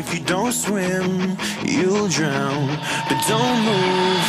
if you don't swim, you'll drown. But don't move.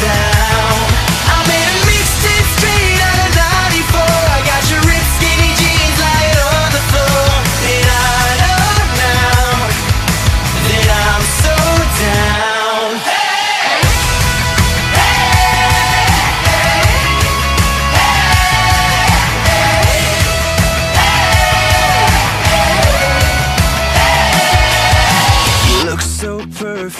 down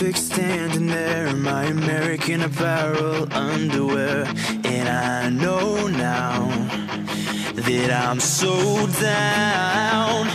perfect standing there in my American apparel underwear. And I know now that I'm so down.